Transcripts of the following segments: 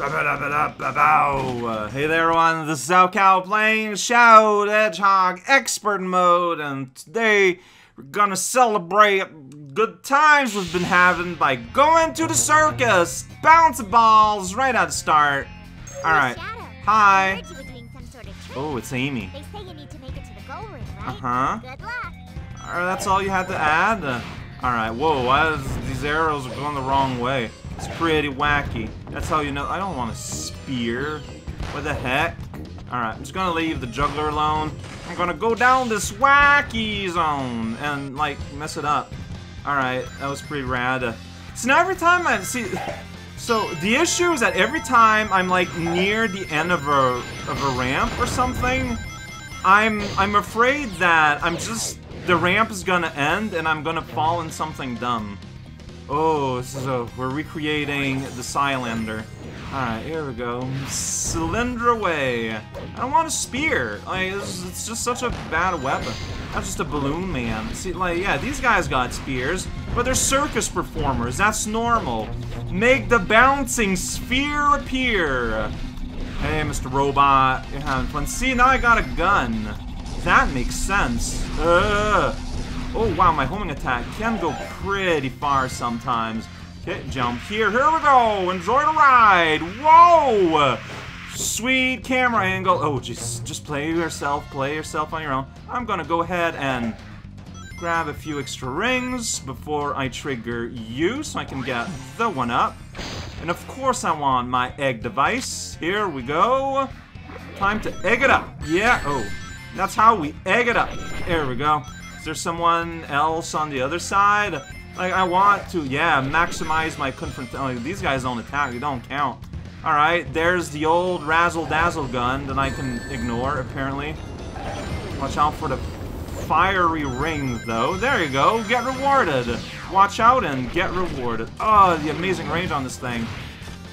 Uh, hey there everyone, this is raocow playing Shadow the Hedgehog Expert Mode, and today we're gonna celebrate good times we've been having by going to the circus! Bounce balls right at the start. Alright, hi. Oh, it's Amy. They say you need to make it to the goal ring, right? Uh-huh. Alright, that's all you had to add? Alright, whoa, why is, these arrows are going the wrong way? It's pretty wacky. That's how you know- I don't want a spear. What the heck? Alright, I'm just gonna leave the juggler alone. I'm gonna go down this wacky zone and, like, mess it up. Alright, that was pretty rad. So now every time I see... So, the issue is that every time I'm, like, near the end of a, of a ramp or something, I'm I'm afraid that I'm just the ramp is gonna end and I'm gonna fall in something dumb. Oh, this is a we're recreating the Cylinder. Alright, here we go. Cylinder away. I don't want a spear. Like it's, it's just such a bad weapon. That's just a balloon man. See, like, yeah, these guys got spears, but they're circus performers. That's normal. Make the bouncing sphere appear. Hey, Mr. Robot, you're having fun. See, now I got a gun. That makes sense. Ugh. Oh, wow, my homing attack can go pretty far sometimes. Okay, jump here. Here we go. Enjoy the ride. Whoa! Sweet camera angle. Oh, just, just play yourself. Play yourself on your own. I'm gonna go ahead and grab a few extra rings before I trigger you so I can get the one up. And of course I want my egg device. Here we go. Time to egg it up. Yeah, oh. That's how we egg it up. There we go. Is there someone else on the other side? Like, I want to, yeah, maximize my confront- oh, these guys don't attack, they don't count. Alright, there's the old razzle-dazzle gun that I can ignore, apparently. Watch out for the fiery rings, though. There you go. Get rewarded. Watch out and get rewarded. Oh, the amazing range on this thing.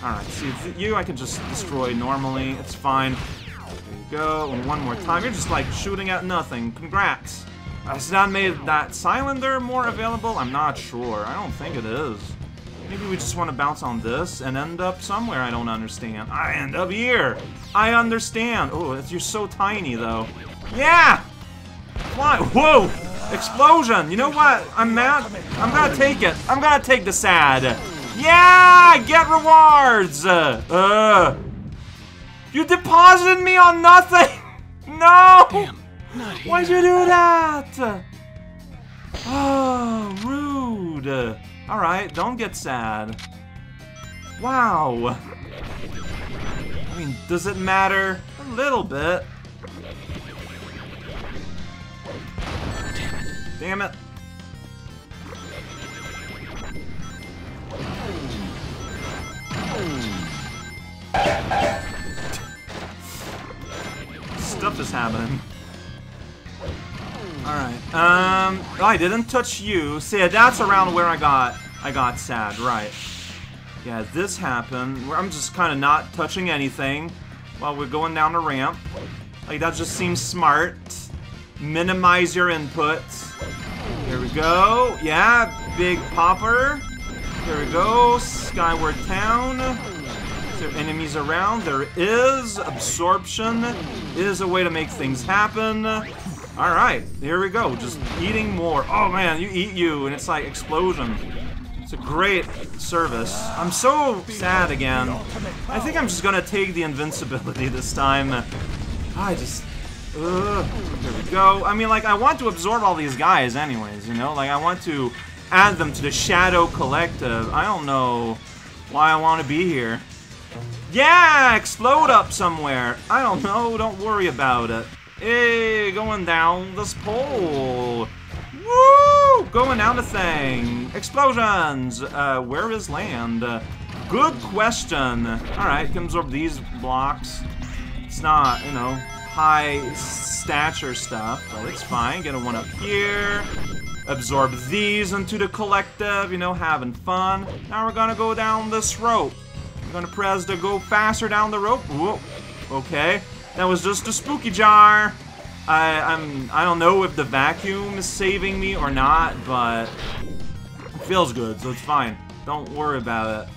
Alright, see, you I can just destroy normally. It's fine. There you go. And one more time. You're just, like, shooting at nothing. Congrats. Has that made that cylinder more available? I'm not sure. I don't think it is. Maybe we just want to bounce on this and end up somewhere I don't understand. I end up here. I understand. Oh, you're so tiny, though. Yeah! Fly. Whoa! Explosion! You know what? I'm mad. I'm gonna take it. I'm gonna take the sad. Yeah! Get rewards! Uh. You deposited me on nothing! No! Damn, Why'd you do that? Oh, rude. Alright, don't get sad. Wow. I mean, does it matter? A little bit. Damn it. Stuff is happening. Alright, um, I didn't touch you. See, that's around where I got, I got sad, right. Yeah, this happened, I'm just kind of not touching anything while we're going down the ramp. Like, that just seems smart. Minimize your inputs. Here we go. Yeah, big popper. Here we go. Skyward Town. Is there enemies around? There is. Absorption is a way to make things happen. Alright, here we go. Just eating more. Oh man, you eat you, and it's like explosion. It's a great service. I'm so sad again. I think I'm just gonna take the invincibility this time. I just... Ugh. There we go. I mean, like, I want to absorb all these guys anyways, you know? Like, I want to add them to the Shadow Collective. I don't know why I want to be here. Yeah! Explode up somewhere! I don't know, don't worry about it. Hey, going down this pole! Woo! Going down the thing. Explosions! Uh, where is land? Good question. Alright, can absorb these blocks. It's not, you know, high stature stuff, but it's fine. Get a one up here. Absorb these into the collective, you know, having fun. Now we're gonna go down this rope. I'm gonna press to go faster down the rope. Whoa. Okay. That was just a spooky jar. I, I'm, I don't know if the vacuum is saving me or not, but it feels good, so it's fine. Don't worry about it.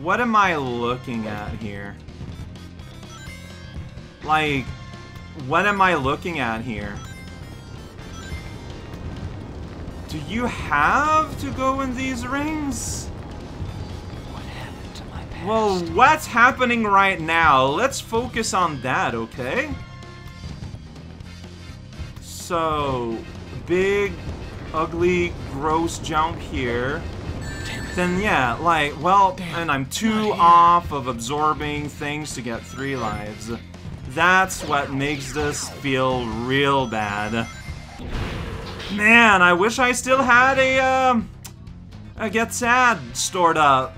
What am I looking at here? Like, what am I looking at here? Do you have to go in these rings? Well, what's happening right now? Let's focus on that, okay? So, big, ugly, gross jump here. Then yeah, like, well, Damn, and I'm two off of absorbing things to get three lives. That's what makes this feel real bad. Man, I wish I still had a, um, a Get Sad stored up.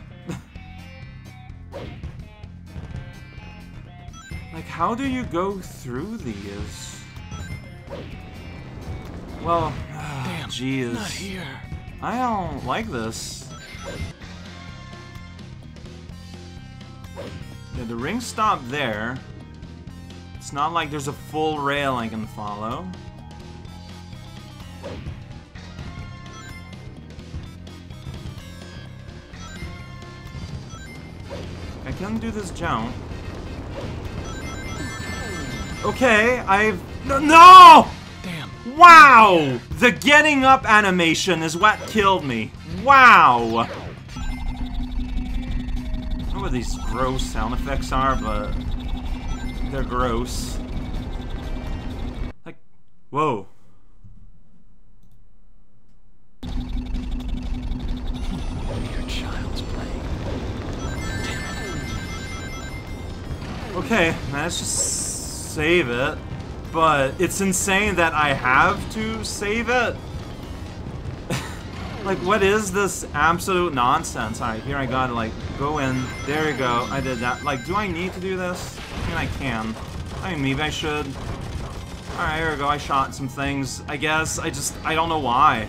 How do you go through these? Well, jeez. Not here. I don't like this. Yeah, the ring stopped there. It's not like there's a full rail I can follow. I can do this jump. Okay, I've... No! no! Damn. Wow! The getting up animation is what killed me. Wow! I don't know what these gross sound effects are, but they're gross. Like, whoa. Mere child's play. Okay, let's just save it. But it's insane that I have to save it. like, what is this absolute nonsense? Alright, here I gotta, like, go in. There you go. I did that. Like, do I need to do this? I mean, I can. I mean, maybe I should. Alright, here we go. I shot some things. I guess. I just, I don't know why.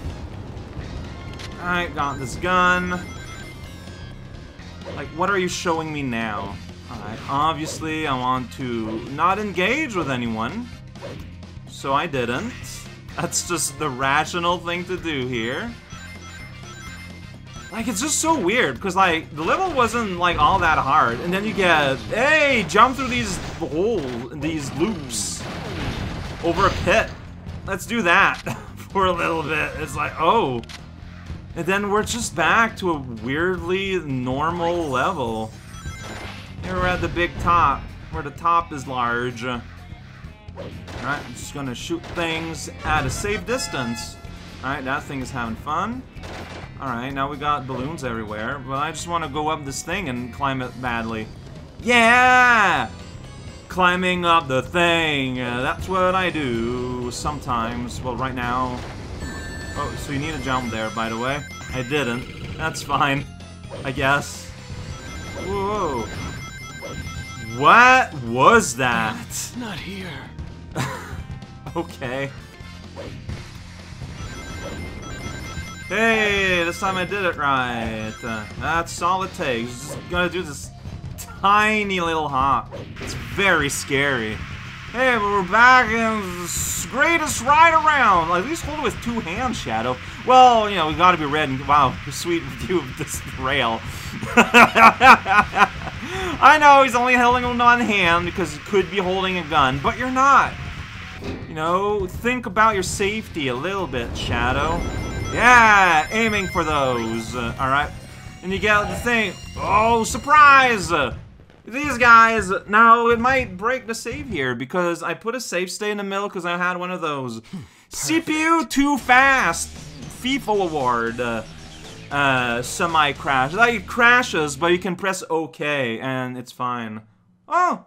Alright, got this gun. Like, what are you showing me now? Alright, obviously I want to not engage with anyone. So I didn't. That's just the rational thing to do here. Like, it's just so weird, because, like, the level wasn't, like, all that hard. And then you get, hey, jump through these holes, these loops over a pit. Let's do that for a little bit. It's like, oh. And then we're just back to a weirdly normal level. Here we're at the big top, where the top is large. Alright, I'm just gonna shoot things at a safe distance. Alright, that thing is having fun. Alright, now we got balloons everywhere, but I just want to go up this thing and climb it badly. Yeah! Climbing up the thing, uh, that's what I do sometimes. Well, right now. Oh, so you need a jump there, by the way. I didn't. That's fine, I guess. Whoa. What was that? Not here. Okay. Hey, this time I did it right. Uh, that's all it takes. Just gonna do this tiny little hop. It's very scary. Hey, but we're back in the greatest ride around. At least hold it with two hands, Shadow. Well, you know, we gotta be red and wow, sweet view of this rail. I know he's only holding on one hand because he could be holding a gun, but you're not. You know, think about your safety a little bit, Shadow. Yeah, aiming for those. Uh, Alright. And you get the thing. Oh, surprise! These guys, now it might break the save here because I put a safe stay in the middle because I had one of those. CPU too fast. FIFA award. Uh, uh, semi crash. Like it crashes, but you can press OK and it's fine. Oh,